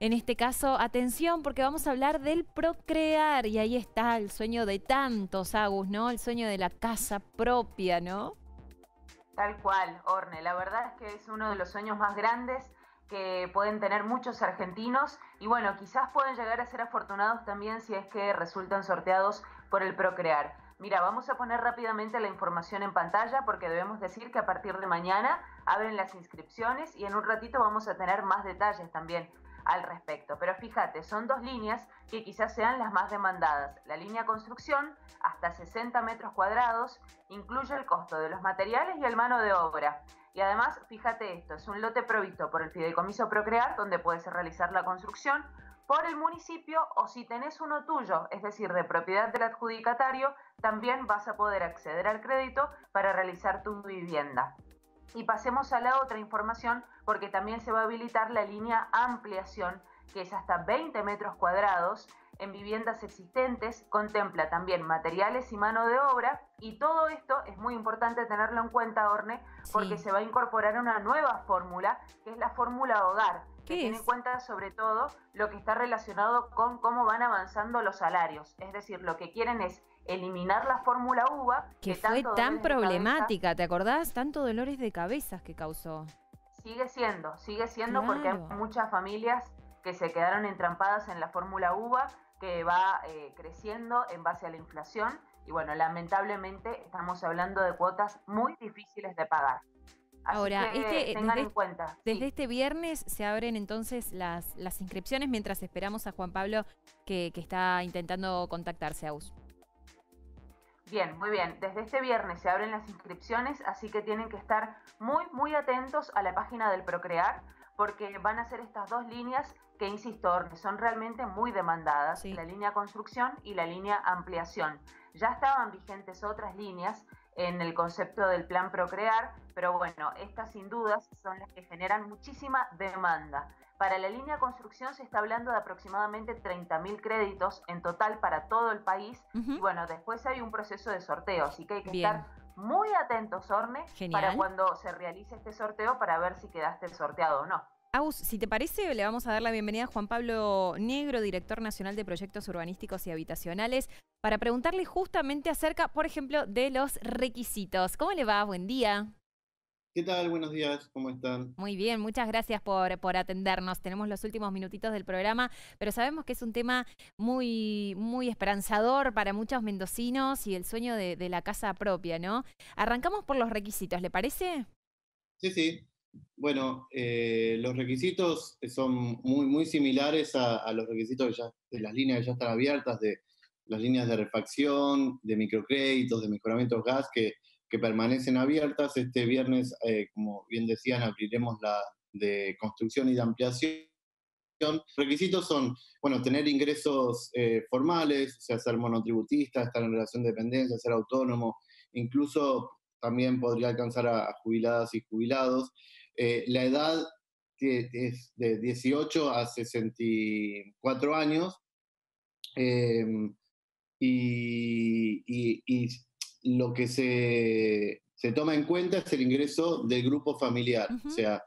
En este caso, atención, porque vamos a hablar del procrear. Y ahí está el sueño de tantos, Agus, ¿no? El sueño de la casa propia, ¿no? Tal cual, Orne. La verdad es que es uno de los sueños más grandes que pueden tener muchos argentinos y bueno, quizás pueden llegar a ser afortunados también si es que resultan sorteados por el Procrear. Mira, vamos a poner rápidamente la información en pantalla porque debemos decir que a partir de mañana abren las inscripciones y en un ratito vamos a tener más detalles también al respecto. Pero fíjate, son dos líneas que quizás sean las más demandadas. La línea construcción, hasta 60 metros cuadrados, incluye el costo de los materiales y el mano de obra. Y además, fíjate esto, es un lote provisto por el Fideicomiso Procrear, donde puedes realizar la construcción por el municipio o si tenés uno tuyo, es decir, de propiedad del adjudicatario, también vas a poder acceder al crédito para realizar tu vivienda. Y pasemos a la otra información porque también se va a habilitar la línea ampliación que es hasta 20 metros cuadrados en viviendas existentes, contempla también materiales y mano de obra y todo esto es muy importante tenerlo en cuenta, Orne, porque se va a incorporar una nueva fórmula que es la fórmula hogar, que tiene en cuenta sobre todo lo que está relacionado con cómo van avanzando los salarios, es decir, lo que quieren es eliminar la fórmula UVA. Que, fue tan problemática, ¿te acordás? Tanto dolores de cabezas que causó. Sigue siendo, sigue siendo porque hay muchas familias que se quedaron entrampadas en la fórmula UVA que va eh, creciendo en base a la inflación y bueno, lamentablemente estamos hablando de cuotas muy difíciles de pagar. Ahora, este, tengan en cuenta. Desde este viernes se abren entonces las, las inscripciones mientras esperamos a Juan Pablo que, que está intentando contactarse a US. Bien, muy bien. Desde este viernes se abren las inscripciones, así que tienen que estar muy, muy atentos a la página del Procrear, porque van a ser estas dos líneas que, insisto, son realmente muy demandadas, la línea construcción y la línea ampliación. Ya estaban vigentes otras líneas en el concepto del plan Procrear, pero bueno, estas sin dudas son las que generan muchísima demanda. Para la línea construcción se está hablando de aproximadamente 30.000 créditos en total para todo el país. Y bueno, después hay un proceso de sorteo, así que hay que estar muy atentos, Orne, para cuando se realice este sorteo para ver si quedaste sorteado o no. Aus, si te parece, le vamos a dar la bienvenida a Juan Pablo Negro, director nacional de proyectos urbanísticos y habitacionales, para preguntarle justamente acerca, por ejemplo, de los requisitos. ¿Cómo le va? Buen día. ¿Qué tal? Buenos días, ¿cómo están? Muy bien, muchas gracias por, por, atendernos. Tenemos los últimos minutitos del programa, pero sabemos que es un tema muy, muy esperanzador para muchos mendocinos y el sueño de, de la casa propia, ¿no? Arrancamos por los requisitos, ¿le parece? Sí, sí. Bueno, eh, los requisitos son muy, muy similares a, los requisitos de las líneas que ya están abiertas, de las líneas de refacción, de microcréditos, de mejoramientos gas que, permanecen abiertas. Este viernes, eh, como bien decían, abriremos la de construcción y de ampliación. Requisitos son, bueno, tener ingresos eh, formales, o sea, ser monotributista, estar en relación de dependencia, ser autónomo, incluso también podría alcanzar a jubiladas y jubilados. Eh, la edad que es de 18 a 64 años. Em, y, lo que se, toma en cuenta es el ingreso del grupo familiar. O sea,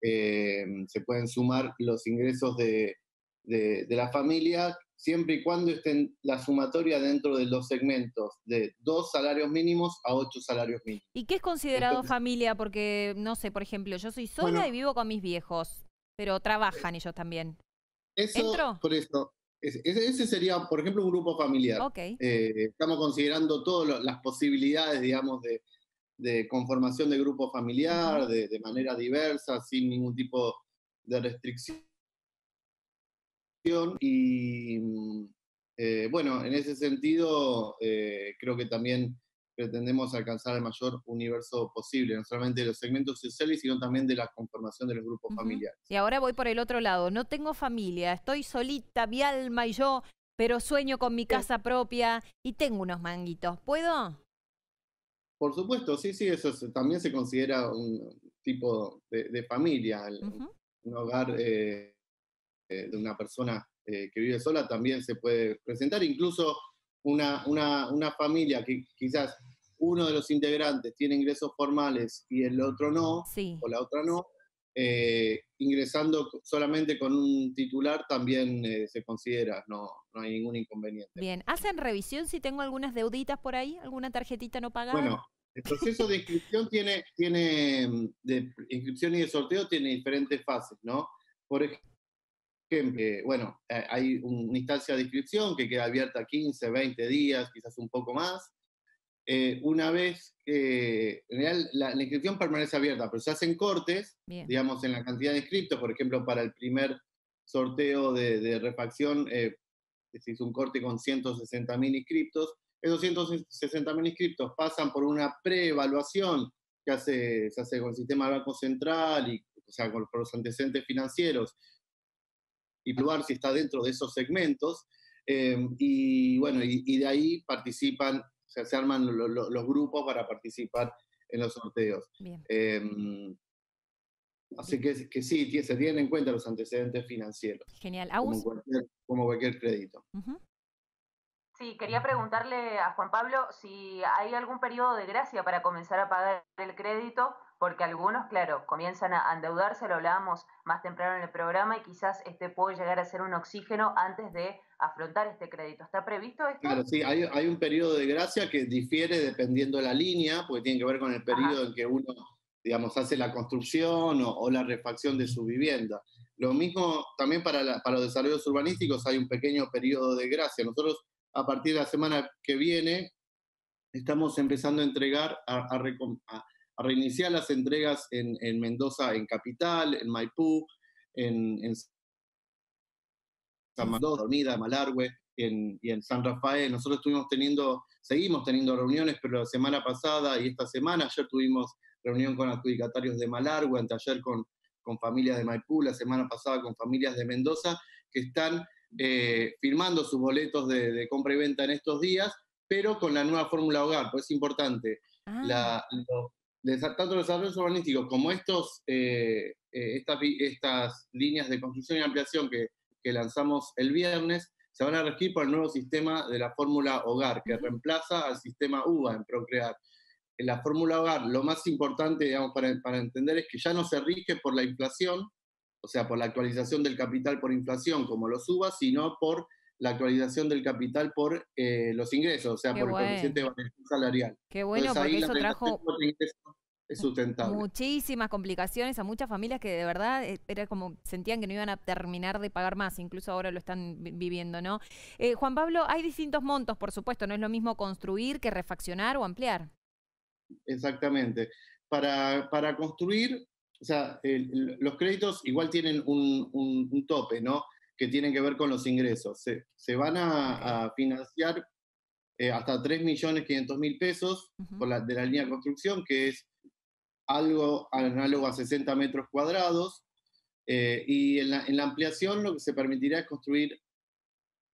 em, se pueden sumar los ingresos de, de, la familia siempre y cuando estén la sumatoria dentro de los segmentos de dos salarios mínimos a ocho salarios mínimos. ¿Y qué es considerado familia? Porque, no sé, por ejemplo, yo soy sola y vivo con mis viejos, pero trabajan ellos también. Eso, por eso, ese, sería, por ejemplo, un grupo familiar. Eh, estamos considerando todas las posibilidades, digamos, de, conformación de grupo familiar, de, de manera diversa, sin ningún tipo de restricción y mm, eh, bueno, en ese sentido eh, creo que también pretendemos alcanzar el mayor universo posible, no solamente de los segmentos sociales, sino también de la conformación de los grupos familiares. Y ahora voy por el otro lado, no tengo familia, estoy solita, mi alma y yo, pero sueño con mi casa propia y tengo unos manguitos, ¿puedo? Por supuesto, sí, sí, eso también se considera un tipo de, familia, un hogar eh, eh, de una persona eh, que vive sola también se puede presentar, incluso una, una, familia que quizás uno de los integrantes tiene ingresos formales y el otro no, o la otra no, eh, ingresando solamente con un titular también eh, se considera, no, no hay ningún inconveniente. Bien, ¿hacen revisión si tengo algunas deuditas por ahí? ¿Alguna tarjetita no pagada? Bueno, el proceso de inscripción tiene, tiene, mm, de inscripción y de sorteo tiene diferentes fases, ¿no? Por ejemplo, bueno, eh, hay una instancia de inscripción que queda abierta 15, 20 días, quizás un poco más. Eh, una vez que, en realidad, la, inscripción permanece abierta, pero se hacen cortes, digamos, en la cantidad de inscriptos, por ejemplo, para el primer sorteo de, refacción, eh, se hizo un corte con 160.000 inscriptos, esos 160.000 inscriptos pasan por una preevaluación que hace, se hace con el sistema del Banco Central y o sea, con, los antecedentes financieros y probar si está dentro de esos segmentos. Eh, y bueno, y, de ahí participan sea, se arman los grupos para participar en los sorteos. Em, así que, que, sí, se tienen en cuenta los antecedentes financieros. Genial. Como cualquier, como cualquier crédito. Sí, quería preguntarle a Juan Pablo si hay algún periodo de gracia para comenzar a pagar el crédito, porque algunos, claro, comienzan a endeudarse, lo hablábamos más temprano en el programa, y quizás este puede llegar a ser un oxígeno antes de afrontar este crédito. ¿Está previsto esto? Claro, sí, hay, hay un periodo de gracia que difiere dependiendo de la línea, porque tiene que ver con el periodo en que uno, digamos, hace la construcción o, o, la refacción de su vivienda. Lo mismo también para, para los desarrollos urbanísticos hay un pequeño periodo de gracia. Nosotros a partir de la semana que viene estamos empezando a entregar, a, a, reiniciar las entregas en, en, Mendoza, en Capital, en Maipú, en, en San Mendoza, Dormida, Malargüe en, y en San Rafael. Nosotros estuvimos teniendo, seguimos teniendo reuniones, pero la semana pasada y esta semana, ayer tuvimos reunión con adjudicatarios de Malargüe, anteayer con, con familias de Maipú, la semana pasada con familias de Mendoza, que están eh, firmando sus boletos de, compra y venta en estos días, pero con la nueva fórmula hogar, pues es importante. La, ah. Tanto los desarrollos urbanísticos como estos, eh, eh, estas, estas, líneas de construcción y ampliación que, que, lanzamos el viernes, se van a regir por el nuevo sistema de la fórmula hogar, que reemplaza al sistema UBA en Procrear. En la fórmula hogar, lo más importante, digamos, para, para entender es que ya no se rige por la inflación, o sea, por la actualización del capital por inflación, como lo suba, sino por la actualización del capital por eh, los ingresos, o sea, por el coeficiente de variación salarial. Qué bueno, porque eso trajo es sustentable. muchísimas complicaciones a muchas familias que de verdad eh, era como sentían que no iban a terminar de pagar más, incluso ahora lo están viviendo, ¿no? Eh, Juan Pablo, hay distintos montos, por supuesto, no es lo mismo construir que refaccionar o ampliar. Exactamente. Para, para construir o sea, los créditos igual tienen un, tope, ¿no? Que tienen que ver con los ingresos. Se, van a, financiar eh, hasta 3.500.000 pesos por la, de la línea de construcción, que es algo análogo a 60 metros cuadrados. Eh, y en la, ampliación lo que se permitirá es construir,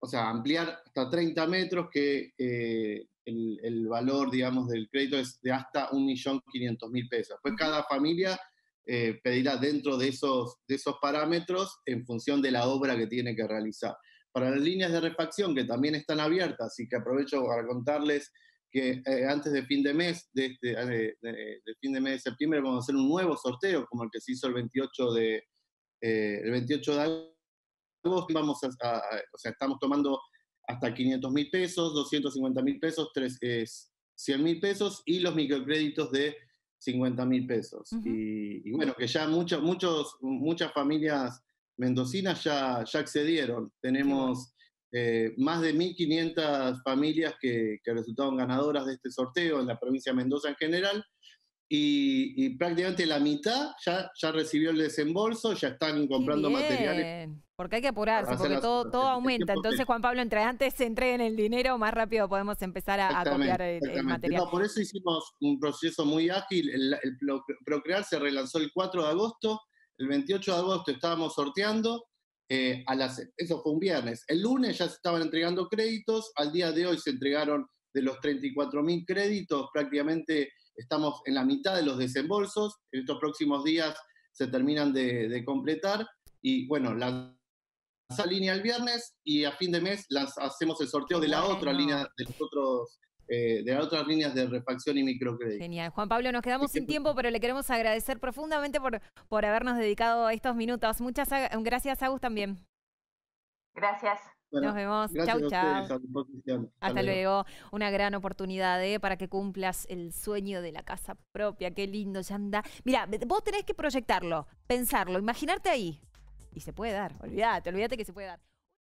o sea, ampliar hasta 30 metros, que eh, el, el, valor, digamos, del crédito es de hasta 1.500.000 pesos. Pues cada familia eh, pedirá dentro de esos, de esos parámetros en función de la obra que tiene que realizar. Para las líneas de refacción que también están abiertas y que aprovecho para contarles que eh, antes de fin de mes, de, este, de, de, fin de mes de septiembre, vamos a hacer un nuevo sorteo, como el que se hizo el 28 de, eh, el 28 de agosto. Vamos o sea, estamos tomando hasta 500 mil pesos, 250 mil pesos, 100 mil pesos y los microcréditos de 50 mil pesos. y, bueno, que ya muchos, muchos, muchas familias mendocinas ya, ya accedieron. Tenemos eh, más de 1.500 familias que, que, resultaron ganadoras de este sorteo en la provincia de Mendoza en general. Y, prácticamente la mitad ya, ya recibió el desembolso, ya están comprando materiales porque hay que apurarse, porque todo, todo aumenta. Entonces, Juan Pablo, entre antes se entreguen el dinero, más rápido podemos empezar a, copiar el, material. por eso hicimos un proceso muy ágil. El, Procrear se relanzó el 4 de agosto. El 28 de agosto estábamos sorteando. Eh, a las, eso fue un viernes. El lunes ya se estaban entregando créditos. Al día de hoy se entregaron de los 34 mil créditos. Prácticamente estamos en la mitad de los desembolsos. En estos próximos días se terminan de, de completar. Y bueno, la esa línea el viernes y a fin de mes las, hacemos el sorteo de la otra línea, de los otros eh, de las otras líneas de refacción y microcrédito. Genial. Juan Pablo, nos quedamos sin tiempo, pero le queremos agradecer profundamente por, por habernos dedicado estos minutos. Muchas gracias, Agus, también. Gracias. Nos vemos. Chau, chau. Hasta, luego. Una gran oportunidad ¿eh? para que cumplas el sueño de la casa propia. Qué lindo, ya anda. Mira, vos tenés que proyectarlo, pensarlo, imaginarte ahí. Y se puede dar. Olvídate, olvídate que se puede dar.